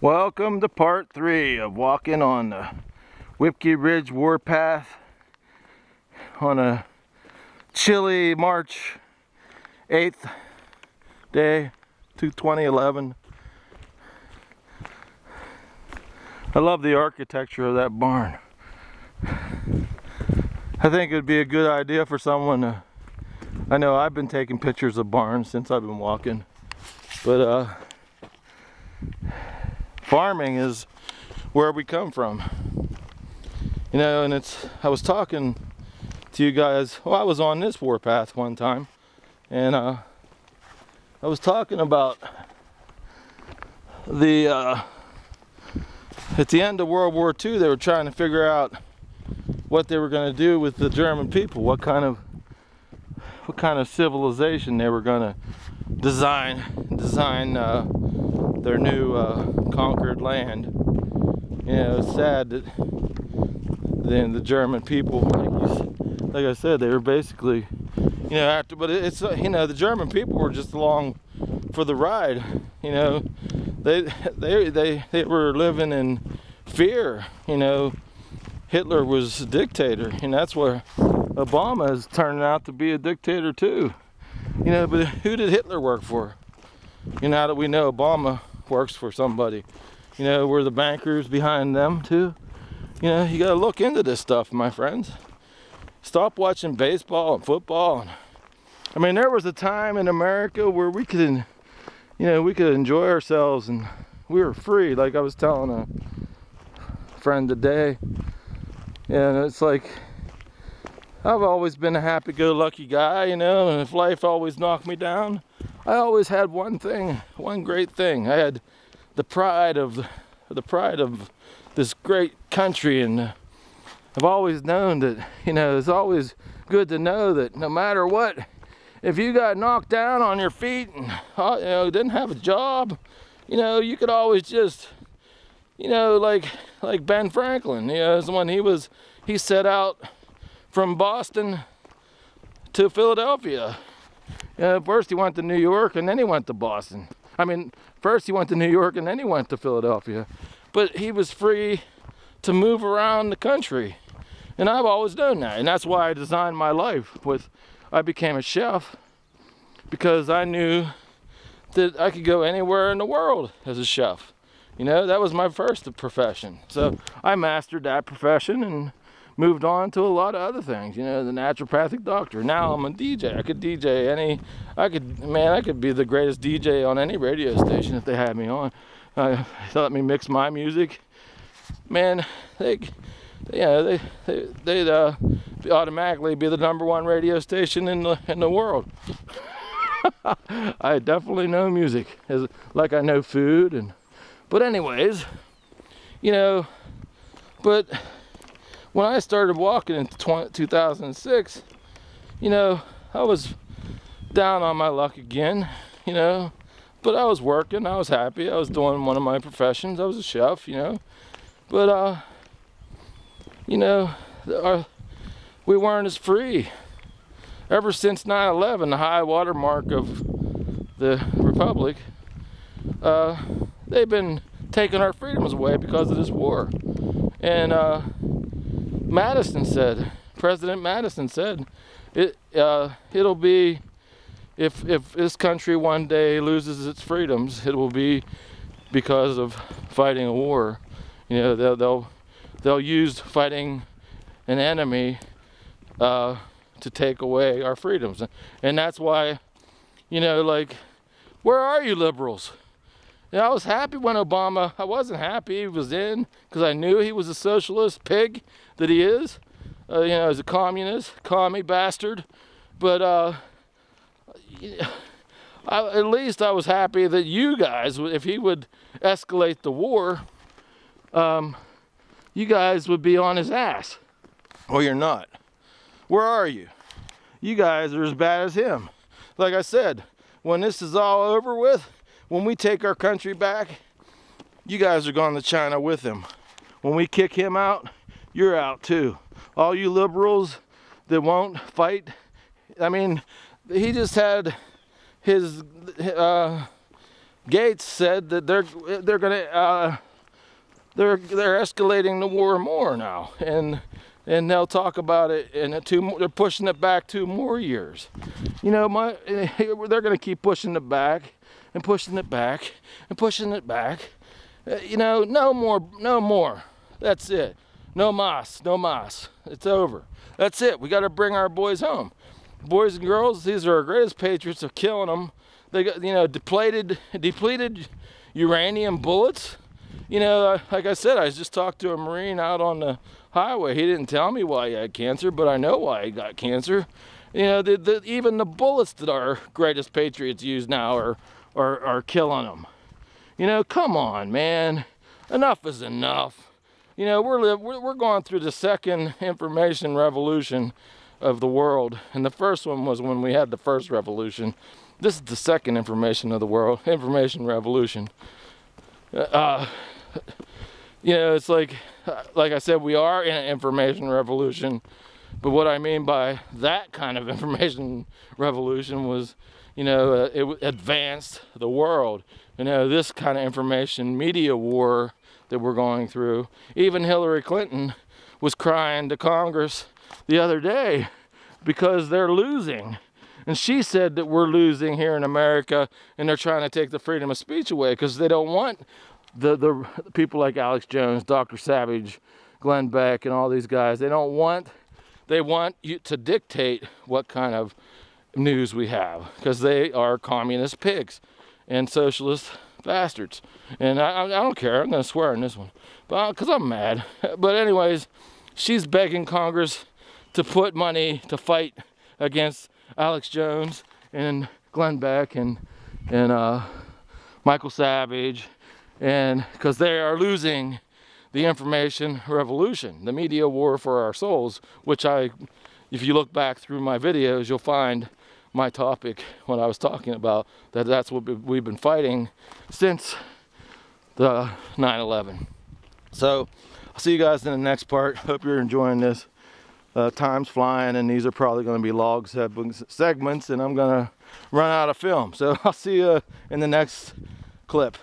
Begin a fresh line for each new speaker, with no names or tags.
Welcome to part three of walking on the Whipkey Ridge Warpath on a chilly March 8th day to 2011. I love the architecture of that barn. I think it would be a good idea for someone to, I know I've been taking pictures of barns since I've been walking, but uh, farming is where we come from. You know, and it's, I was talking to you guys, well, I was on this warpath one time, and uh, I was talking about the, uh, at the end of World War II, they were trying to figure out what they were going to do with the German people, what kind of, what kind of civilization they were going to design, design uh, their new uh, conquered land. You know, it's sad that then the German people, like, like, I said, they were basically, you know, after, but it's, uh, you know, the German people were just along for the ride. You know, they, they, they, they were living in fear. You know, Hitler was a dictator, and that's where Obama is turning out to be a dictator too. You know, but who did Hitler work for? You know, now that we know Obama works for somebody. You know, we're the bankers behind them too. You know, you gotta look into this stuff, my friends. Stop watching baseball and football. I mean, there was a time in America where we could, you know, we could enjoy ourselves and we were free. Like I was telling a friend today, and it's like I've always been a happy-go-lucky guy, you know, and if life always knocked me down, I always had one thing, one great thing. I had the pride of the pride of this great country, and I've always known that you know it's always good to know that no matter what, if you got knocked down on your feet and uh, you know didn't have a job, you know you could always just you know like like Ben Franklin, you know, is when he was he set out from Boston to Philadelphia uh, first he went to New York and then he went to Boston. I mean, first he went to New York and then he went to Philadelphia. But he was free to move around the country. And I've always done that. And that's why I designed my life with I became a chef because I knew that I could go anywhere in the world as a chef. You know, that was my first profession. So I mastered that profession and moved on to a lot of other things, you know, the naturopathic doctor. Now I'm a DJ. I could DJ any, I could, man, I could be the greatest DJ on any radio station if they had me on. Uh, they let me mix my music. Man, they, yeah, they, they, they'd uh, automatically be the number one radio station in the, in the world. I definitely know music, as, like I know food and, but anyways, you know, but when I started walking in 2006, you know, I was down on my luck again, you know, but I was working, I was happy, I was doing one of my professions, I was a chef, you know, but, uh, you know, our, we weren't as free. Ever since 9-11, the high water mark of the Republic, uh, they've been taking our freedoms away because of this war. And, uh, Madison said, President Madison said, it uh, it'll be if if this country one day loses its freedoms, it will be because of fighting a war. You know, they'll they'll, they'll use fighting an enemy uh, to take away our freedoms, and that's why, you know, like, where are you liberals? I was happy when Obama. I wasn't happy he was in because I knew he was a socialist pig that he is. Uh, you know, he's a communist, commie bastard. But uh, I, at least I was happy that you guys, if he would escalate the war, um, you guys would be on his ass. Well, you're not. Where are you? You guys are as bad as him. Like I said, when this is all over with, when we take our country back, you guys are going to China with him. When we kick him out, you're out too. All you liberals that won't fight, I mean, he just had his uh, Gates said that they're they're gonna uh, they're they're escalating the war more now, and and they'll talk about it in two. They're pushing it back two more years. You know, my they're gonna keep pushing it back and pushing it back and pushing it back. Uh, you know, no more, no more. That's it. No mas, no mas. It's over. That's it. We got to bring our boys home. Boys and girls, these are our greatest patriots of killing them. They got, you know, depleted, depleted uranium bullets. You know, uh, like I said, I just talked to a Marine out on the highway. He didn't tell me why he had cancer, but I know why he got cancer. You know, the, the, even the bullets that our greatest patriots use now are, are, are killing them. You know, come on, man. Enough is enough. You know, we're, we're going through the second information revolution of the world. And the first one was when we had the first revolution. This is the second information of the world, information revolution. Uh, you know, it's like, like I said, we are in an information revolution. But what I mean by that kind of information revolution was, you know, uh, it advanced the world. You know, this kind of information media war that we're going through. Even Hillary Clinton was crying to Congress the other day because they're losing. And she said that we're losing here in America and they're trying to take the freedom of speech away because they don't want the, the people like Alex Jones, Dr. Savage, Glenn Beck, and all these guys. They don't want, they want you to dictate what kind of news we have because they are communist pigs and socialist bastards. And I, I don't care. I'm going to swear on this one. Because I'm mad. But anyways, she's begging Congress to put money to fight against Alex Jones and Glenn Beck and and uh, Michael Savage, and because they are losing the information revolution, the media war for our souls, which I, if you look back through my videos, you'll find my topic when I was talking about that that's what we've been fighting since the 9-11. So I'll see you guys in the next part. Hope you're enjoying this. Uh, time's flying and these are probably going to be log segments and I'm going to run out of film. So I'll see you in the next clip.